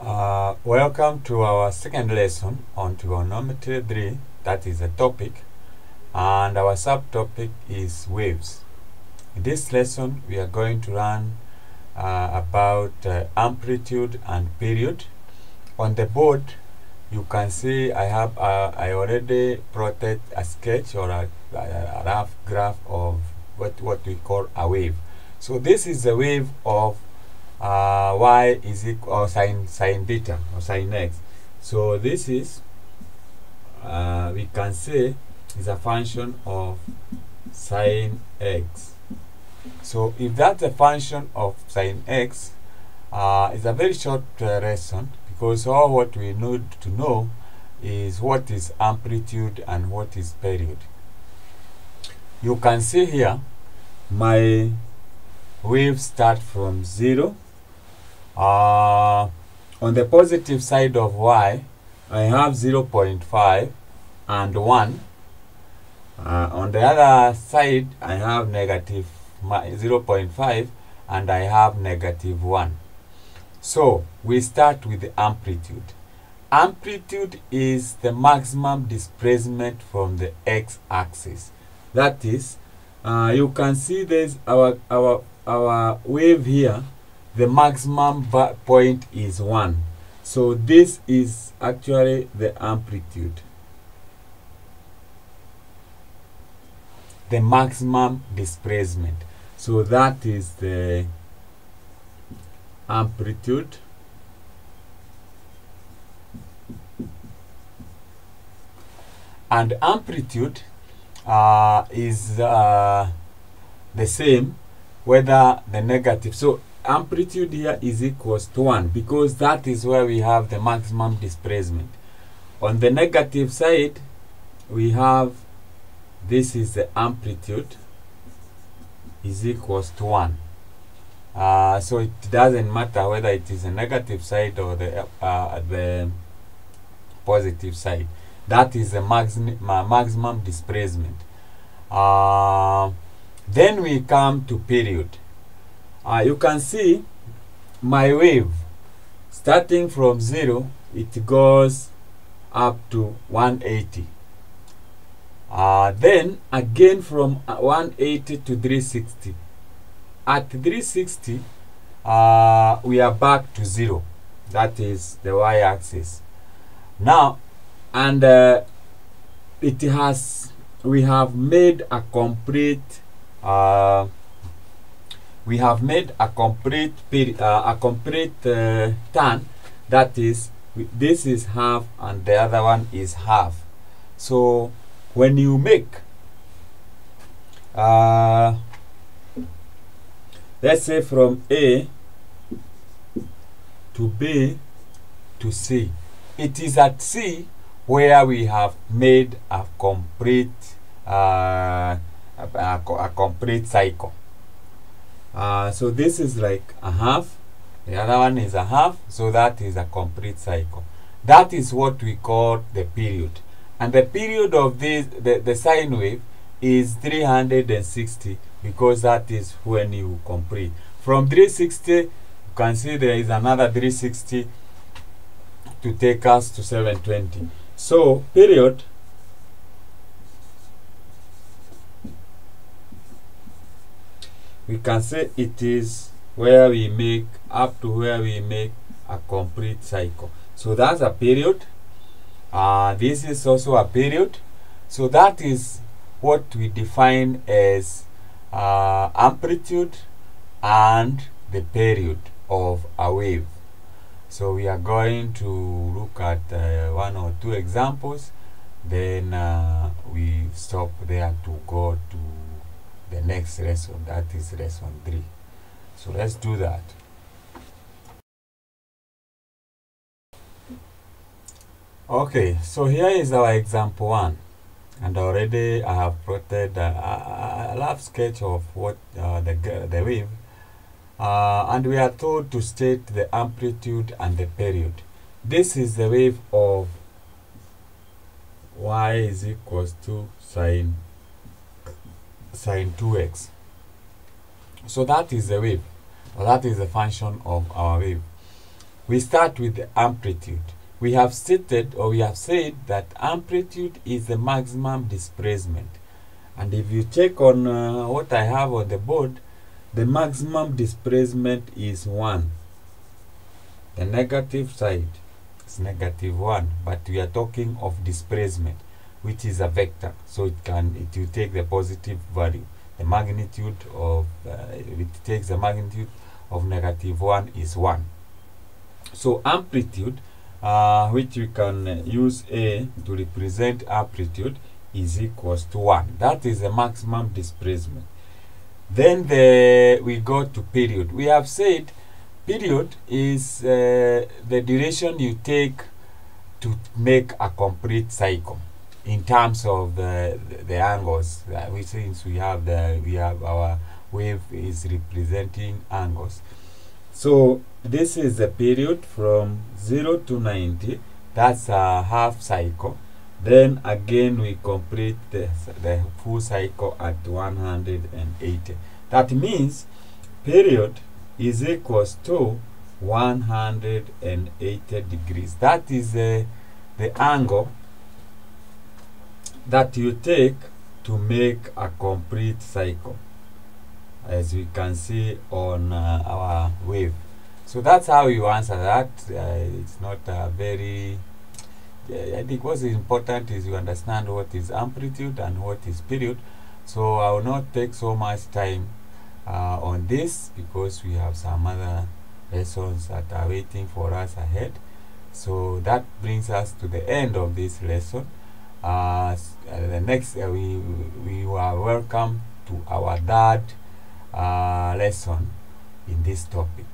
Uh, welcome to our second lesson on trigonometry 3 that is a topic. And our subtopic is waves. In this lesson we are going to learn uh, about uh, amplitude and period. On the board you can see I have uh, I already plotted a sketch or a, a rough graph of what what we call a wave. So this is a wave of uh, y is equal or sine sine beta or sine x? So this is uh, we can say is a function of sine x. So if that's a function of sine x uh, it's a very short uh, lesson because all what we need to know is what is amplitude and what is period. You can see here my wave start from zero uh, on the positive side of y I have 0.5 and 1 uh, on the other side I have negative 0.5 and I have negative 1 so we start with the amplitude. Amplitude is the maximum displacement from the x-axis. That is uh, you can see there's our our our wave here the maximum point is 1 so this is actually the amplitude. The maximum displacement. So that is the amplitude. And amplitude uh, is uh, the same whether the negative so amplitude here is equals to 1 because that is where we have the maximum displacement. On the negative side we have this is the amplitude is equals to 1 uh, so it doesn't matter whether it is a negative side or the uh, the positive side. That is the maximum maximum displacement. Uh, then we come to period uh, you can see my wave. Starting from 0 it goes up to 180 uh, then again from 180 to 360 at 360 uh, we are back to 0 that is the y-axis. Now and uh, it has we have made a complete uh, we have made a complete uh, a complete uh, turn that is this is half and the other one is half. So when you make uh, let's say from A to B to C it is at C where we have made a complete uh, a, a, a complete cycle uh, so this is like a half. The other one is a half. So that is a complete cycle. That is what we call the period. And the period of this the, the sine wave is 360 because that is when you complete. From 360 you can see there is another 360 to take us to 720 so period we can say it is where we make up to where we make a complete cycle. So that's a period. Uh, this is also a period. So that is what we define as uh, amplitude and the period of a wave. So we are going to look at uh, one or two examples. Then uh, we stop there to go to the next lesson that is lesson 3 so let's do that. Okay so here is our example 1 and already I have plotted a, a, a rough sketch of what uh, the, the wave. Uh, and we are told to state the amplitude and the period. This is the wave of y is equals to sine sine 2x so that is the wave or that is the function of our wave we start with the amplitude. We have stated or we have said that amplitude is the maximum displacement. And if you check on uh, what I have on the board, the maximum displacement is 1. The negative side is negative 1, but we are talking of displacement, which is a vector. So it can it will take the positive value. The magnitude of uh, it takes the magnitude of negative 1 is 1. So amplitude, uh, which we can use A to represent amplitude, is equals to 1. That is the maximum displacement. Then the we go to period. We have said period is uh, the duration you take to make a complete cycle in terms of the, the, the angles. Uh, we since we have the we have our wave is representing angles. So this is the period from 0 to 90. That's a half cycle. Then again we complete the, the full cycle at 180. That means period is equals to 180 degrees. That is uh, the angle that you take to make a complete cycle as we can see on uh, our wave. So that's how you answer that. Uh, it's not a very I think what's important is you understand what is amplitude and what is period. So I will not take so much time uh, on this because we have some other lessons that are waiting for us ahead. So that brings us to the end of this lesson. Uh, the next uh, we we are welcome to our third uh, lesson in this topic.